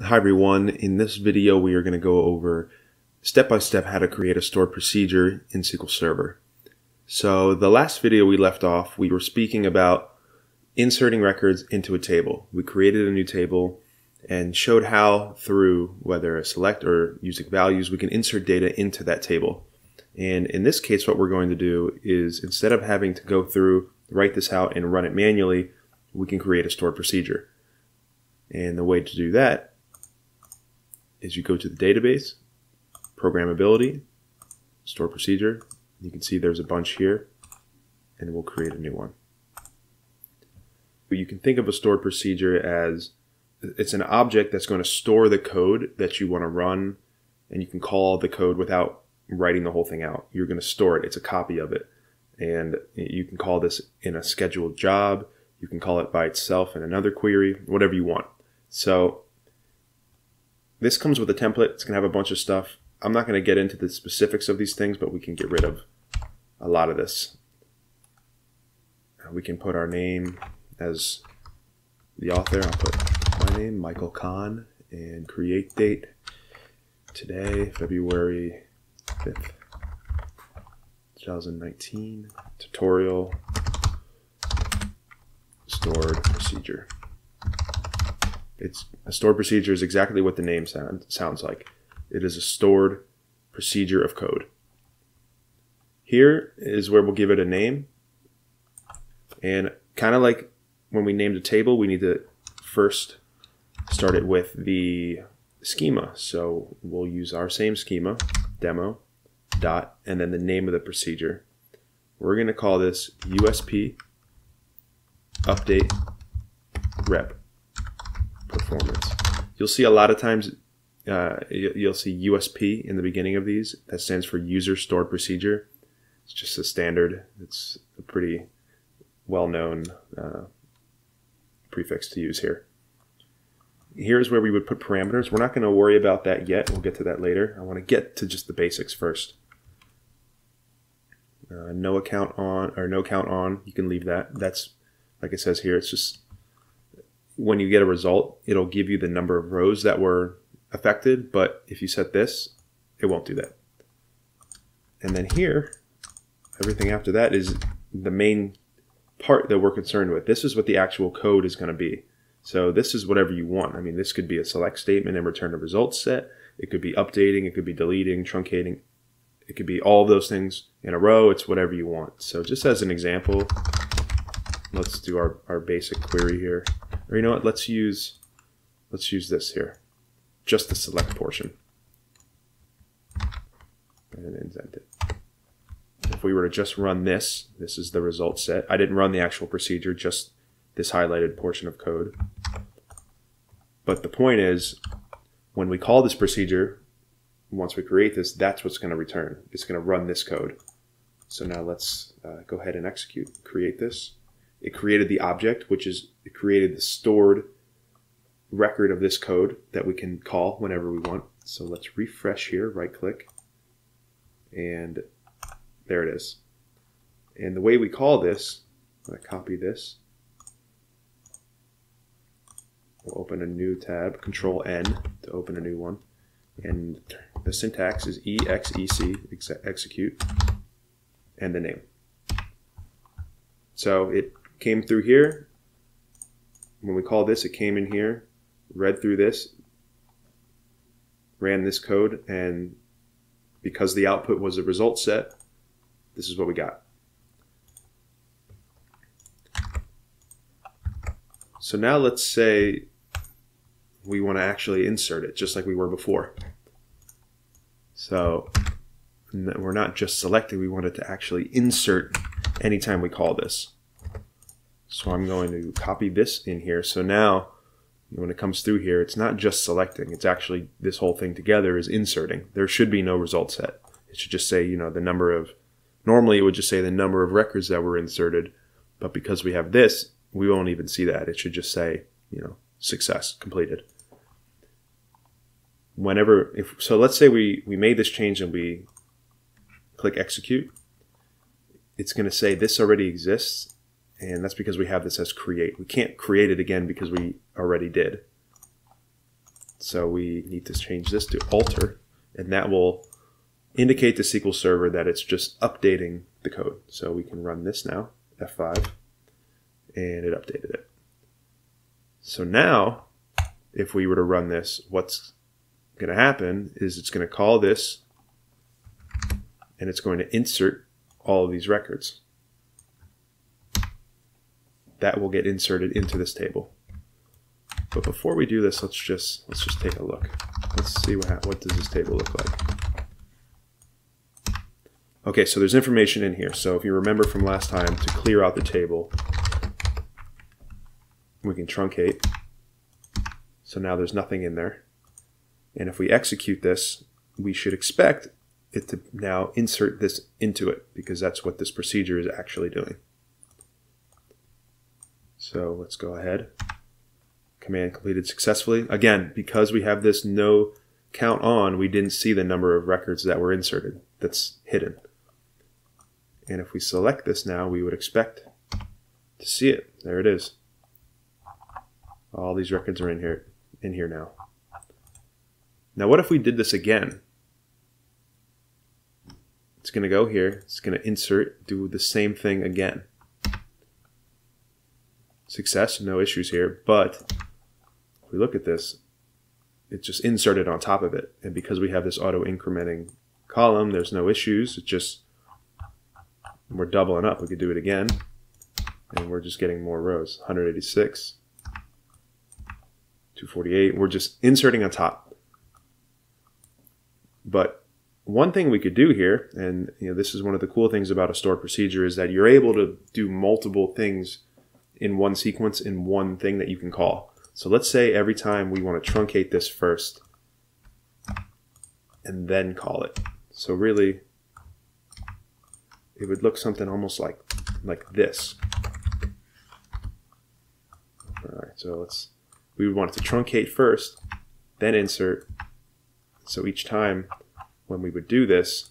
Hi everyone, in this video we are going to go over step by step how to create a stored procedure in SQL Server. So the last video we left off we were speaking about inserting records into a table. We created a new table and showed how through whether a select or using values we can insert data into that table. And in this case what we're going to do is instead of having to go through, write this out and run it manually, we can create a stored procedure. And the way to do that is you go to the database, programmability, store procedure. You can see there's a bunch here, and we'll create a new one. You can think of a stored procedure as it's an object that's going to store the code that you want to run, and you can call the code without writing the whole thing out. You're going to store it. It's a copy of it. And you can call this in a scheduled job. You can call it by itself in another query, whatever you want. So this comes with a template. It's going to have a bunch of stuff. I'm not going to get into the specifics of these things, but we can get rid of a lot of this. We can put our name as the author. I'll put my name, Michael Kahan, and create date today, February 5th, 2019. Tutorial stored procedure. It's a stored procedure is exactly what the name sound, sounds like. It is a stored procedure of code. Here is where we'll give it a name. And kind of like when we named a table, we need to first start it with the schema. So we'll use our same schema, demo, dot, and then the name of the procedure. We're going to call this USP update rep performance. You'll see a lot of times uh, you'll see USP in the beginning of these. That stands for user stored procedure. It's just a standard. It's a pretty well-known uh, prefix to use here. Here's where we would put parameters. We're not going to worry about that yet. We'll get to that later. I want to get to just the basics first. Uh, no account on or no count on. You can leave that. That's like it says here. It's just when you get a result, it'll give you the number of rows that were affected, but if you set this, it won't do that. And then here, everything after that is the main part that we're concerned with. This is what the actual code is going to be. So this is whatever you want. I mean, this could be a select statement and return a results set. It could be updating. It could be deleting, truncating. It could be all those things in a row. It's whatever you want. So just as an example, let's do our, our basic query here. Or you know what, let's use, let's use this here. Just the select portion. And indent it. If we were to just run this, this is the result set. I didn't run the actual procedure, just this highlighted portion of code. But the point is, when we call this procedure, once we create this, that's what's going to return. It's going to run this code. So now let's uh, go ahead and execute, create this. It created the object, which is created the stored record of this code that we can call whenever we want. So let's refresh here, right click, and there it is. And the way we call this, I'm going to copy this. We'll open a new tab, Control N to open a new one. And the syntax is exec, execute, and the name. So it came through here. When we call this, it came in here, read through this, ran this code, and because the output was a result set, this is what we got. So now let's say we want to actually insert it just like we were before. So we're not just selecting, we want it to actually insert anytime we call this. So I'm going to copy this in here. So now when it comes through here, it's not just selecting, it's actually this whole thing together is inserting. There should be no result set. It should just say, you know, the number of, normally it would just say the number of records that were inserted, but because we have this, we won't even see that. It should just say, you know, success, completed. Whenever, if, so let's say we, we made this change and we click execute, it's going to say this already exists and that's because we have this as create. We can't create it again because we already did. So we need to change this to alter, and that will indicate to SQL Server that it's just updating the code. So we can run this now, F5, and it updated it. So now, if we were to run this, what's going to happen is it's going to call this, and it's going to insert all of these records. That will get inserted into this table. But before we do this, let's just let's just take a look. Let's see what what does this table look like. Okay, so there's information in here. So if you remember from last time, to clear out the table, we can truncate. So now there's nothing in there. And if we execute this, we should expect it to now insert this into it because that's what this procedure is actually doing. So let's go ahead. Command completed successfully. Again, because we have this no count on, we didn't see the number of records that were inserted. That's hidden. And if we select this now, we would expect to see it. There it is. All these records are in here, in here now. Now what if we did this again? It's going to go here. It's going to insert, do the same thing again. Success, no issues here. But if we look at this, it's just inserted on top of it. And because we have this auto incrementing column, there's no issues. It's just, we're doubling up. We could do it again. And we're just getting more rows. 186, 248. We're just inserting on top. But one thing we could do here, and you know, this is one of the cool things about a stored procedure, is that you're able to do multiple things in one sequence in one thing that you can call. So let's say every time we want to truncate this first and then call it. So really, it would look something almost like like this. All right, so let's we would want it to truncate first, then insert. So each time when we would do this,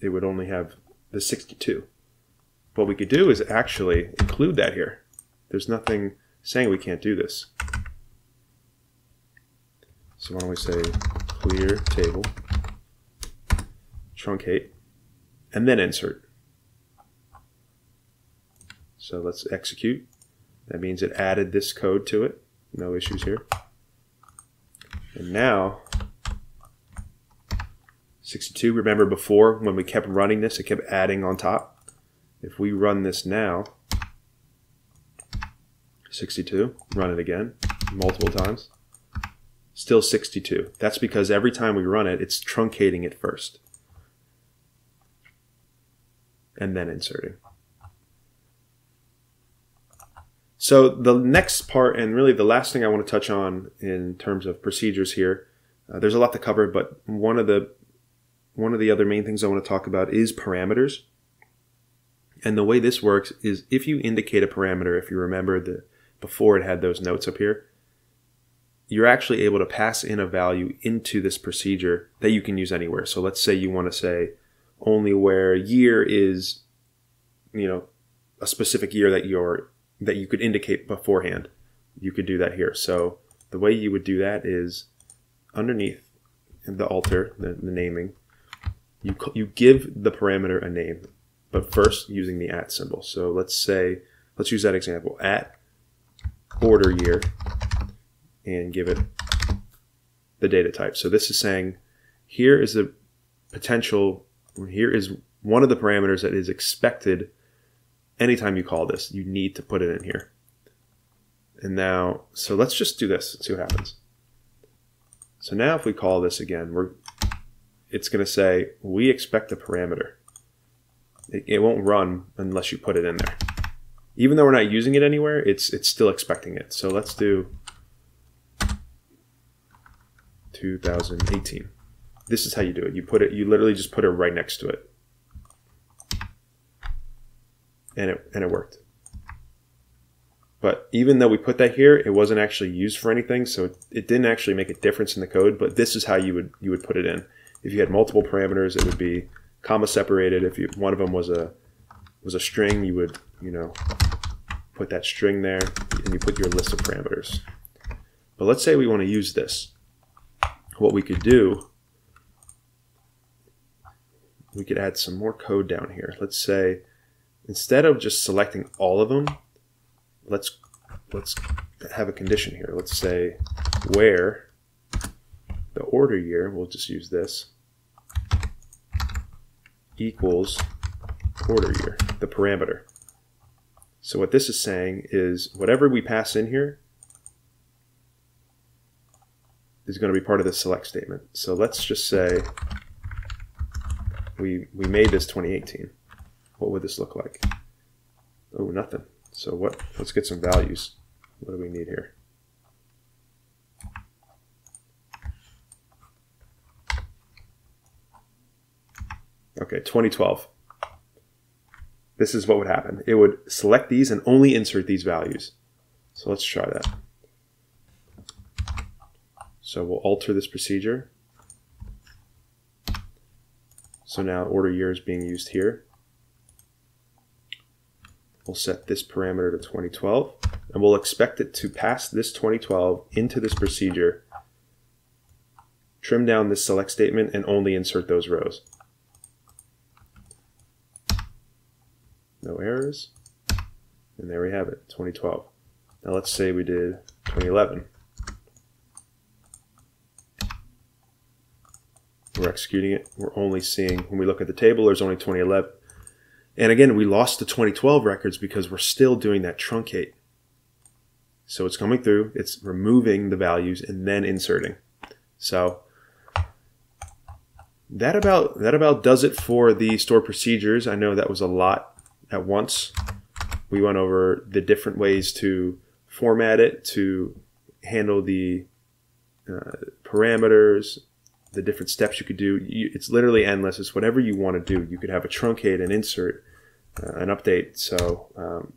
it would only have the 62. What we could do is actually include that here. There's nothing saying we can't do this. So why don't we say clear table, truncate, and then insert. So let's execute. That means it added this code to it. No issues here. And now 62, remember before when we kept running this, it kept adding on top. If we run this now, 62, run it again, multiple times, still 62. That's because every time we run it, it's truncating it first. And then inserting. So the next part, and really the last thing I want to touch on in terms of procedures here, uh, there's a lot to cover, but one of the one of the other main things I want to talk about is parameters. And the way this works is if you indicate a parameter, if you remember that before it had those notes up here, you're actually able to pass in a value into this procedure that you can use anywhere. So let's say you want to say only where year is, you know, a specific year that you're that you could indicate beforehand. You could do that here. So the way you would do that is underneath the alter, the, the naming, you, you give the parameter a name, but first using the at symbol. So let's say, let's use that example, at order year, and give it the data type. So this is saying, here is the potential, here is one of the parameters that is expected anytime you call this. You need to put it in here. And now, so let's just do this and see what happens. So now if we call this again, we're it's going to say, we expect a parameter. It, it won't run unless you put it in there. Even though we're not using it anywhere, it's, it's still expecting it. So let's do 2018. This is how you do it. You put it, you literally just put it right next to it. And it, and it worked. But even though we put that here, it wasn't actually used for anything, so it, it didn't actually make a difference in the code. But this is how you would you would put it in. If you had multiple parameters, it would be comma separated. If you, one of them was a was a string, you would you know put that string there and you put your list of parameters. But let's say we want to use this. What we could do, we could add some more code down here. Let's say instead of just selecting all of them, let's let's have a condition here. Let's say where the order year, we'll just use this, equals quarter year, the parameter. So what this is saying is whatever we pass in here is going to be part of the select statement. So let's just say we, we made this 2018. What would this look like? Oh, nothing. So what? let's get some values. What do we need here? Okay, 2012. This is what would happen. It would select these and only insert these values. So let's try that. So we'll alter this procedure. So now order year is being used here. We'll set this parameter to 2012 and we'll expect it to pass this 2012 into this procedure, trim down this select statement and only insert those rows. No errors. And there we have it, 2012. Now let's say we did 2011. We're executing it. We're only seeing, when we look at the table, there's only 2011. And again, we lost the 2012 records because we're still doing that truncate. So it's coming through, it's removing the values and then inserting. So that about that about does it for the store procedures. I know that was a lot at once. We went over the different ways to format it, to handle the uh, parameters, the different steps you could do. You, it's literally endless. It's whatever you want to do. You could have a truncate, an insert, uh, an update. So um,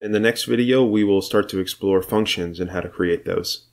in the next video, we will start to explore functions and how to create those.